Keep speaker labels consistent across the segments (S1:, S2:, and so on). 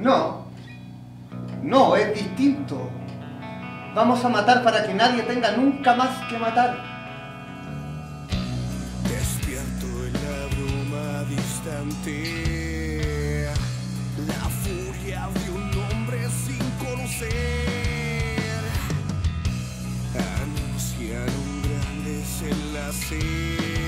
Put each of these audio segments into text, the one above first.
S1: No, no, es distinto. Vamos a matar para que nadie tenga nunca más que matar.
S2: Despierto en la bruma distante, la furia de un hombre sin conocer. Anuncian un gran desenlace.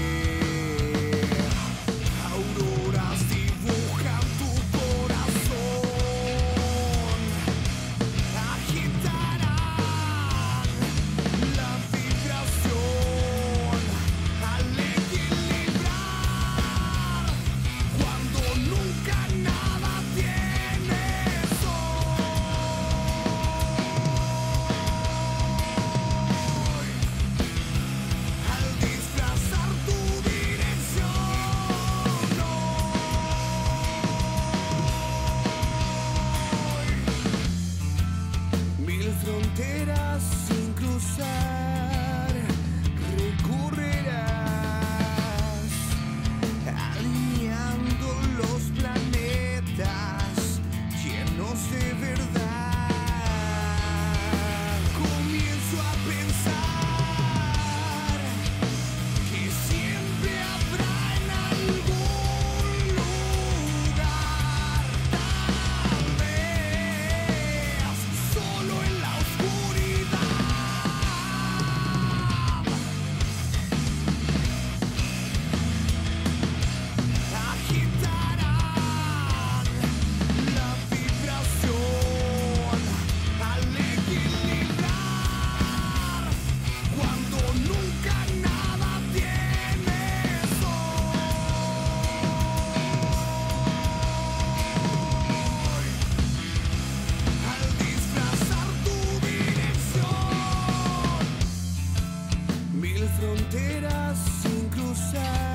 S2: fronteras sin cruzar.